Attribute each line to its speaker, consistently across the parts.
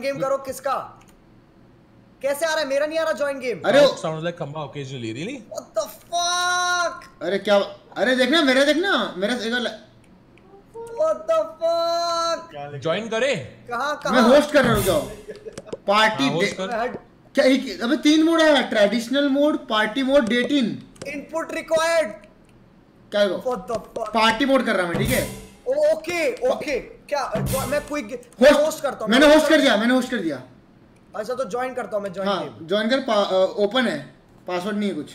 Speaker 1: Game करो किसका? कैसे आ रहा है? मेरा नहीं आ रहा ज्वाइन गेम
Speaker 2: अरे
Speaker 3: साउंड्स लाइक खंबा occasionally really
Speaker 1: what the fuck
Speaker 2: अरे क्या अरे देखना मेरा देखना। मेरा एक बार-
Speaker 1: व्हाट द फक
Speaker 3: ज्वाइन करे?
Speaker 1: कहाँ कहाँ?
Speaker 2: मैं होस्ट कर रहा हूँ जाओ पार्टी
Speaker 3: हाँ,
Speaker 2: क्या एक अबे तीन मोड है। Traditional mode party mode dating
Speaker 1: input required
Speaker 2: क्या है वो?
Speaker 1: What the fuck
Speaker 2: party mode कर रहा मैं ठीक है?
Speaker 1: ओके ओके क्या मैं क्विक
Speaker 2: होस्ट
Speaker 1: होस्ट करता हूँ
Speaker 2: मैंने होस्ट कर दिया मैंने होस्ट कर दिया।
Speaker 1: अच्छा तो ज्वाइन करता हूँ मैं ज्वाइन
Speaker 2: हाँ ज्वाइन कर ओपन है। पासवर्ड नहीं है कुछ।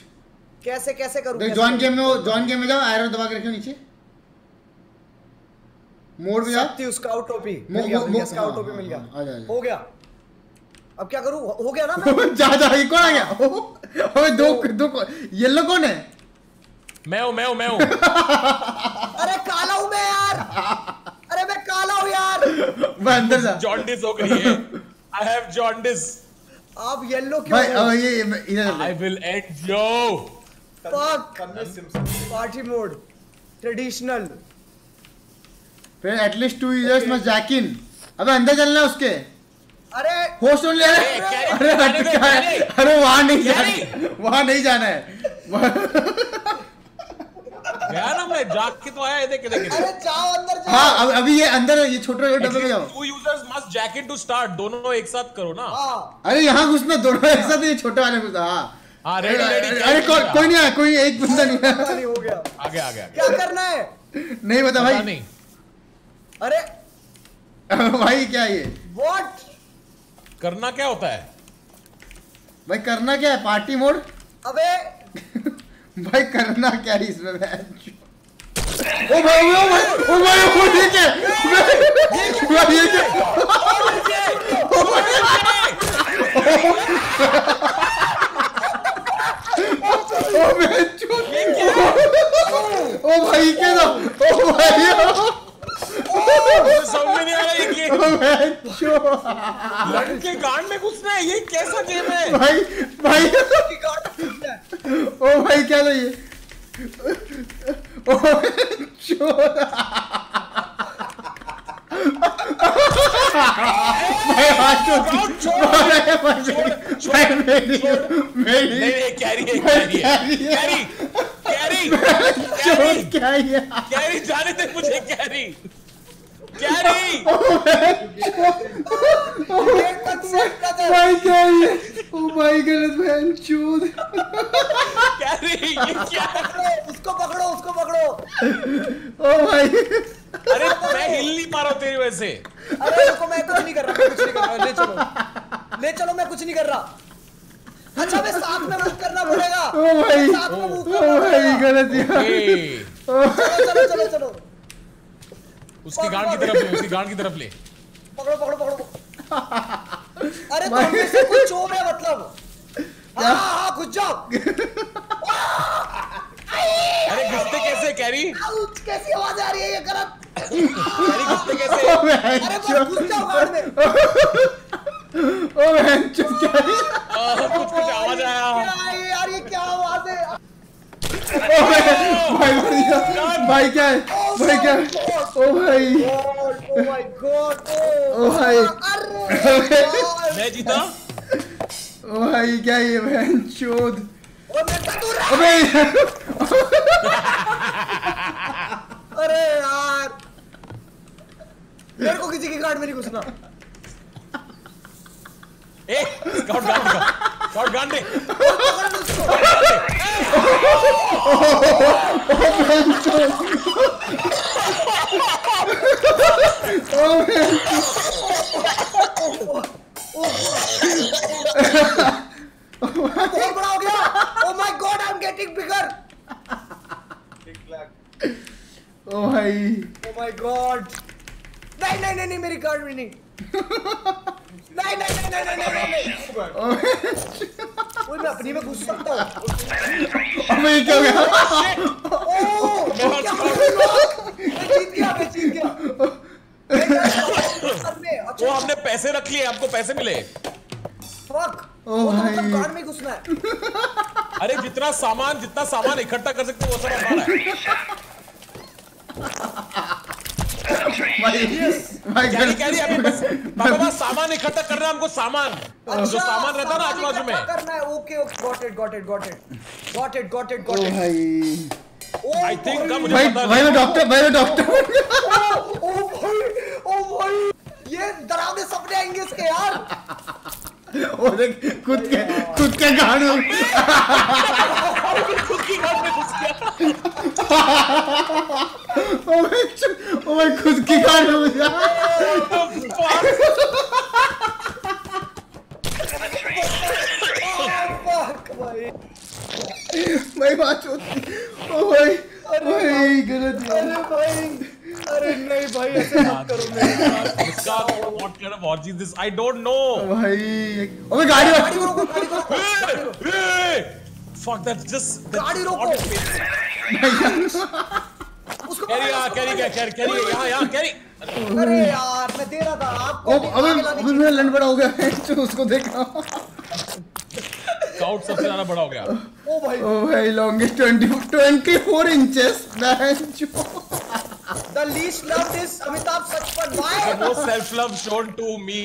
Speaker 1: कैसे कैसे करूँ
Speaker 2: देख ज्वाइन गेम में ज्वाइन गेम में जाओ एरो दबा के रखो नीचे। मोड में जाओ।
Speaker 1: स्काउट टोपी मिल गया
Speaker 2: मो-
Speaker 1: स्काउट
Speaker 2: हाँ,
Speaker 1: टोपी मिल
Speaker 2: हाँ,
Speaker 1: गया।
Speaker 2: आ जा,
Speaker 1: हो गया। अब क्या करूँ? हो हो गया ना मैं?
Speaker 2: जा जा ये कौन आ गया? ओए दो दो येलो कौन है?
Speaker 3: मैं हूँ मैं हूँ मैं हूँ।
Speaker 1: अरे काला हूँ मैं यार। अरे मैं काला हूँ यार।
Speaker 2: मैं अंदर जा।
Speaker 3: जॉन्डिस हो गई है। आई हैव जॉन्डिस
Speaker 1: आप येलो क्यों
Speaker 2: भाई अब ये इधर
Speaker 3: I will end yo
Speaker 1: fuck party mode traditional
Speaker 2: फिर at least two users must jack in अबे अंदर चलना है उसके।
Speaker 1: अरे
Speaker 2: होस्ट ओनली अरे अरे हट क्या है अरे वहाँ नहीं। जाना वहाँ नहीं जाना है।
Speaker 3: जाग के तो आया ये देख देख
Speaker 1: अरे जाओ अंदर जाओ।
Speaker 2: हाँ अब अभी ये अंदर ये छोटे छोटे डब्बे में जाओ।
Speaker 3: Two users must jack in to start दोनों एक साथ करो ना।
Speaker 1: हाँ।
Speaker 2: अरे यहाँ घुसना दोनों एक साथ ये छोटे वाले हाँ।
Speaker 3: हाँ रेडी रेडी
Speaker 2: अरे कोई नहीं आया कोई एक बंदा नहीं आया।
Speaker 1: हो गया।
Speaker 3: आगे आगे आगे।
Speaker 1: क्या करना है?
Speaker 2: नहीं बता
Speaker 3: पता
Speaker 2: भाई
Speaker 3: नहीं।
Speaker 1: अरे।
Speaker 2: भाई क्या ये?
Speaker 1: व्हाट
Speaker 3: करना क्या होता है?
Speaker 2: भाई करना क्या है? पार्टी मोड
Speaker 1: अबे।
Speaker 2: भाई करना क्या है इसमें ओ भाई ओ भाई ओ भाई ओ क्या भाई भाई, ओ चूत ओ भाई ओ भाई
Speaker 3: नहीं आ रहा ये गांड में है ये कैसा गेम है
Speaker 2: भाई भाई ओ भाई क्या था ये
Speaker 3: जाने दे मुझे कैरी कैरी हिल नहीं पा रहा तेरी वजह से।
Speaker 1: अरे रुको मैं कुछ नहीं कर रहा कुछ नहीं कर रहा। ले चलो। ले चलो मैं कुछ नहीं कर रहा। अच्छा मैं साथ में मूव करना पड़ेगा।
Speaker 2: ओ भाई।
Speaker 1: साथ में मूव
Speaker 2: ओ
Speaker 1: करना
Speaker 2: भाई
Speaker 1: पड़ेगा।
Speaker 2: गलत यार।
Speaker 1: चलो चलो चलो चलो
Speaker 3: उसकी गांड की तरफ़ ले उसकी गांड की तरफ़ ले।
Speaker 1: पकड़ो पकड़ो पकड़ो। अरे तुम में से कुछ चोर है मतलब। हाँ हाँ हाँ घुस जाओ
Speaker 3: अरे घुसते कैसे कैरी?
Speaker 1: कैसी आवाज़ आ रही है ये गलत
Speaker 3: कैरी कैसे?
Speaker 1: अरे बस
Speaker 2: ओ चूत क्या
Speaker 3: कुछ कुछ आवाज़ आया।
Speaker 1: क्या यार ये क्या आवाज़ है?
Speaker 2: ओ भाई भाई भाई भाई क्या है? भाई क्या ओ भाई।
Speaker 1: ओ माय गॉड
Speaker 2: ओ भाई।
Speaker 3: मैं जीता?
Speaker 2: ओ भाई क्या ये बहन
Speaker 1: है।
Speaker 2: अबे।
Speaker 1: अरे यार। मेरे को किसी की गार्ड में नहीं घुसना।
Speaker 3: ए स्काउट गांड का स्काउट गांड दे।
Speaker 2: ओ भाई
Speaker 1: ओ माय गॉड नहीं नहीं नहीं नहीं मेरी कार्ड में नहीं नहीं नहीं नहीं नहीं नहीं नहीं ओए मैं अपनी में घुस सकता हूँ
Speaker 2: अबे ये क्या हो गया
Speaker 1: ओ मैं जीत गया मैं जीत गया
Speaker 3: वो हमने पैसे रख लिए आपको पैसे मिले
Speaker 1: फक
Speaker 2: ओ भाई
Speaker 1: कार में घुसना है
Speaker 3: अरे जितना सामान जितना सामान इकट्ठा कर सकते हो वो सब हमारा है सामान इकट्ठा करना है हमको सामान। जो सामान रहता है ना आजू बाजू में।
Speaker 1: करना है okay okay got it got it got it got it got it got it
Speaker 2: भाई।
Speaker 3: आई थिंक का मुझे पता
Speaker 2: भाई मैं डॉक्टर भाई मैं डॉक्टर
Speaker 1: ओ भाई ओ भाई ये डरावने सपने आएँगे इसके यार।
Speaker 2: ओ देख खुद के खुद के गाड़ू
Speaker 3: खुद की घर में घुस गया।
Speaker 2: ओ भाई खुद की गाड़ू
Speaker 1: फक भाई
Speaker 2: भाई बात होती ओ भाई भाई गलत
Speaker 1: अरे भाई अरे नहीं भाई ऐसे मत करो मेरे
Speaker 3: इसका what kind of orgy this? I don't know.
Speaker 2: भाई ओ गाड़ी
Speaker 1: गाड़ी रोको गाड़ी रोको।
Speaker 3: Hey, hey! fuck that's just that's
Speaker 1: गाड़ी रोको।
Speaker 3: कैरी यहाँ कैरी क्या कैरी कैरी यहाँ यहाँ कैरी
Speaker 1: अरे यार मैं दे रहा था आपको
Speaker 2: अबे अबे मेरा लंड बड़ा हो गया है जो उसको देखना
Speaker 3: काउट सबसे ज़्यादा बड़ा हो गया।
Speaker 1: ओ भाई।
Speaker 2: ओ भाई longest 20 24 inches
Speaker 1: the least loved is Amitabh सचपन
Speaker 3: most self love shown to me.